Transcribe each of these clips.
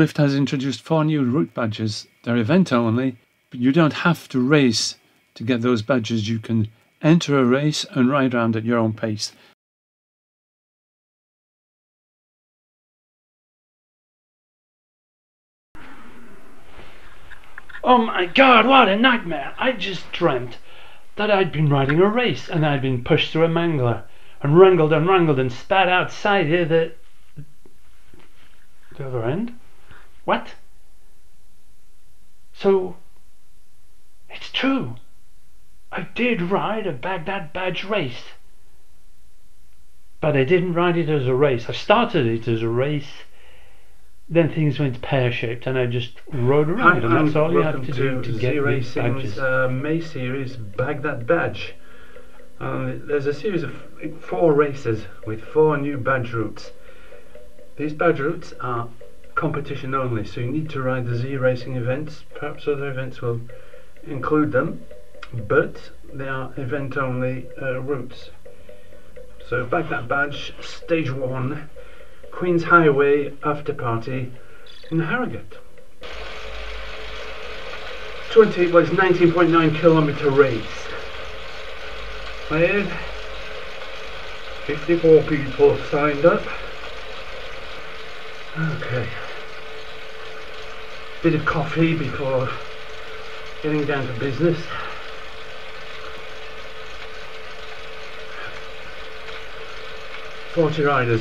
Zwift has introduced four new route badges. They're event only, but you don't have to race to get those badges. You can enter a race and ride around at your own pace. Oh my god, what a nightmare! I just dreamt that I'd been riding a race and I'd been pushed through a mangler and wrangled and wrangled and spat outside here the. the other end? What? So. It's true. I did ride a Bag That badge race. But I didn't ride it as a race. I started it as a race then things went pear shaped, and I just rode around, and that's all you have to, do to get badges. Uh, May series Bag That badge. Uh, there's a series of four races with four new badge routes. These badge routes are competition only, so you need to ride the zRacing events. Perhaps other events will include them, but they are event only uh, routes. So Bag That badge, stage one. Queen's Highway after party in Harrogate. 20 was 19.9 kilometre race. With 54 people signed up. Okay. Bit of coffee before getting down to business. Forty riders.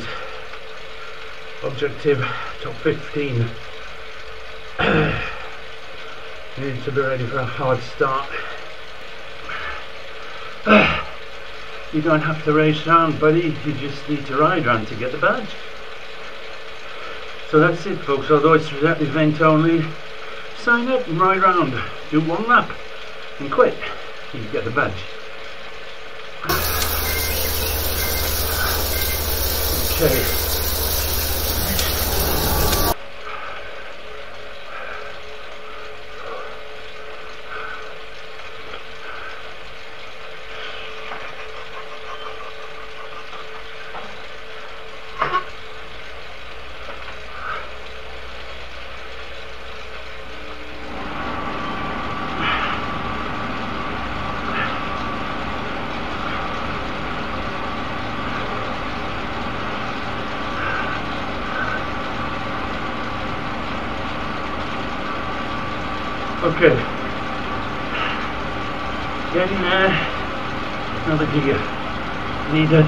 Objective top 15. Need to be ready for a hard start. you don't have to race around, buddy. You just need to ride around to get the badge. So that's it, folks. Although it's event only, sign up and ride around. Do one lap and quit. and You get the badge. Okay. Okay. Getting there. Uh, another gear needed.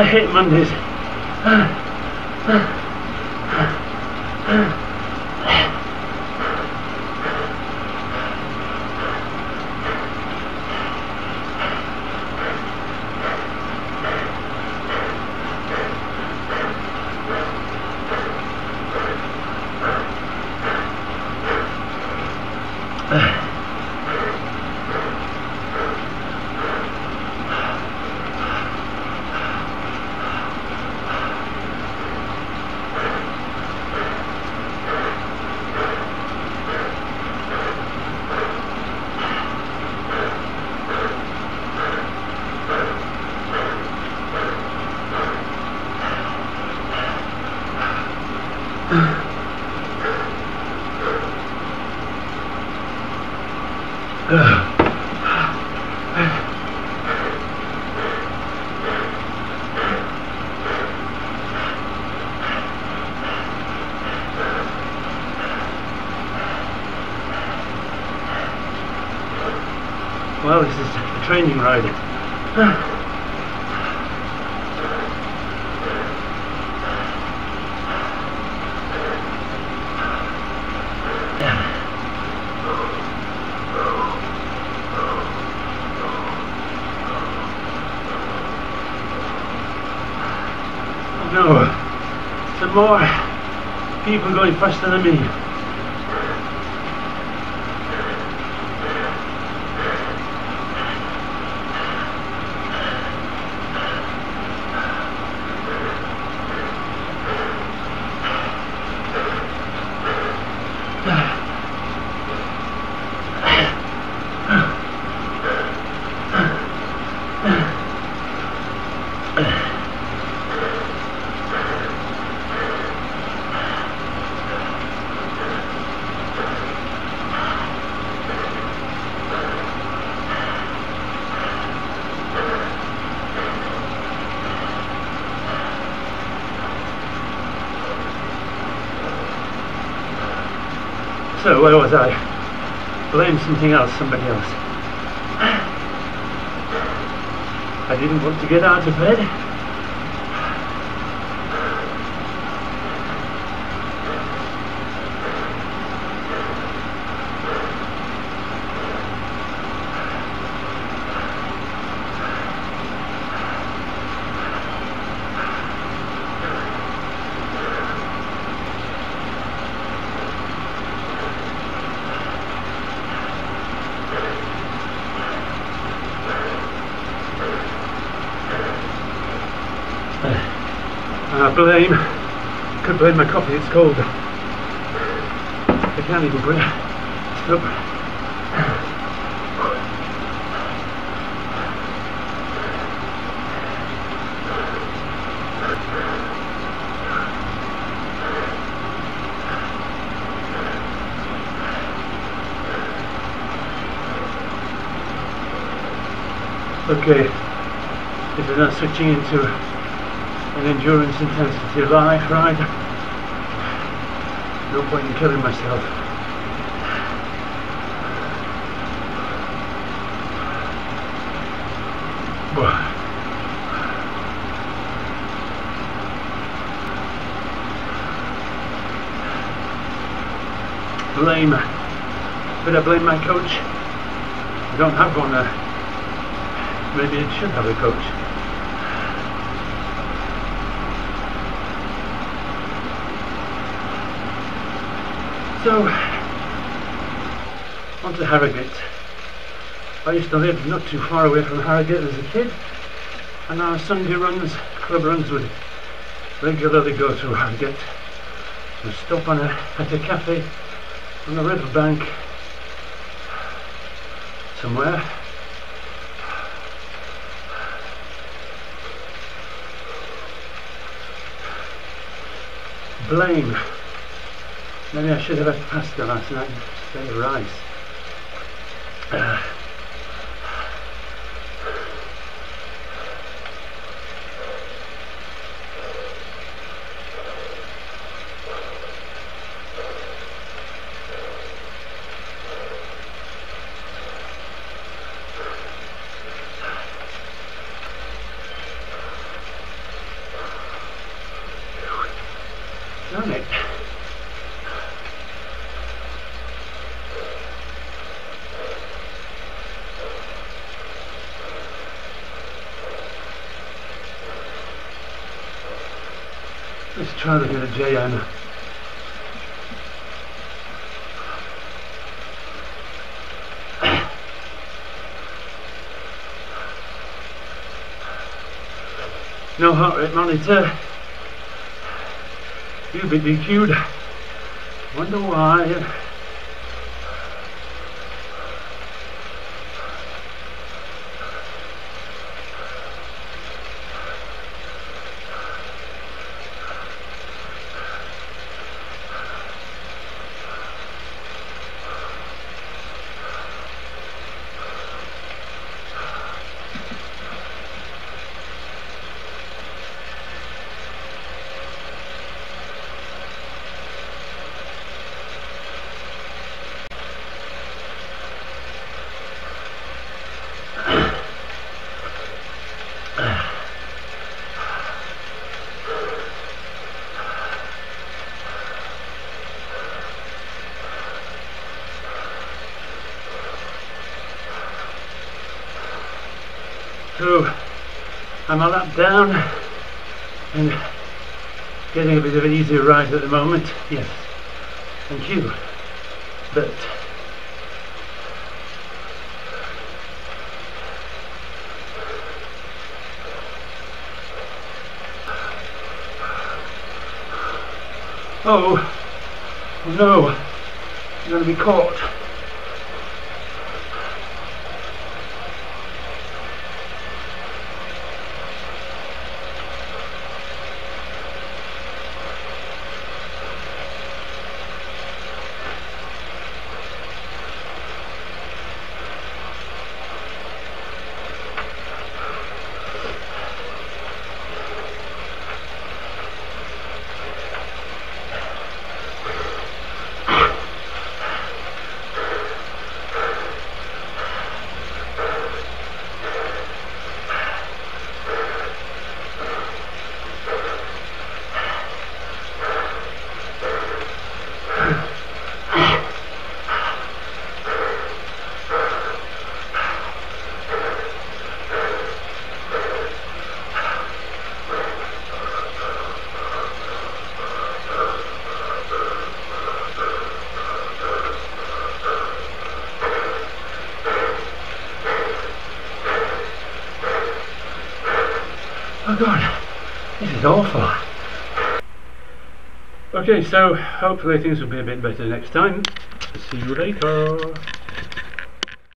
I hate Mondays. Well, this is a training ride. No, some more people going faster than me. So where was I? Blame something else, somebody else. I didn't want to get out of bed. Blame. Could blame my coffee, it's cold. I can't even breathe. Nope. Okay, if we're not switching into an endurance intensity life ride, no point in killing myself. Well, Blame. Did I blame my coach? I don't have one. Uh, maybe it should have a coach. So, on to Harrogate. I used to live not too far away from Harrogate as a kid, and our Sunday runs, club runs would regularly go through Harrogate. We'd stop on a, at a cafe on the riverbank somewhere. Blame Maybe I should have had pasta last night instead of rice. Damn it. Let's get looking at JM. No heart rate monitor. Uh, you bit DQ'd. Wonder why. So I'm a lap down and getting a bit of an easier ride at the moment. Yes, thank you. But Oh, no, I'm going to be caught. Oh god, this is awful. Okay, so hopefully things will be a bit better next time. See you later.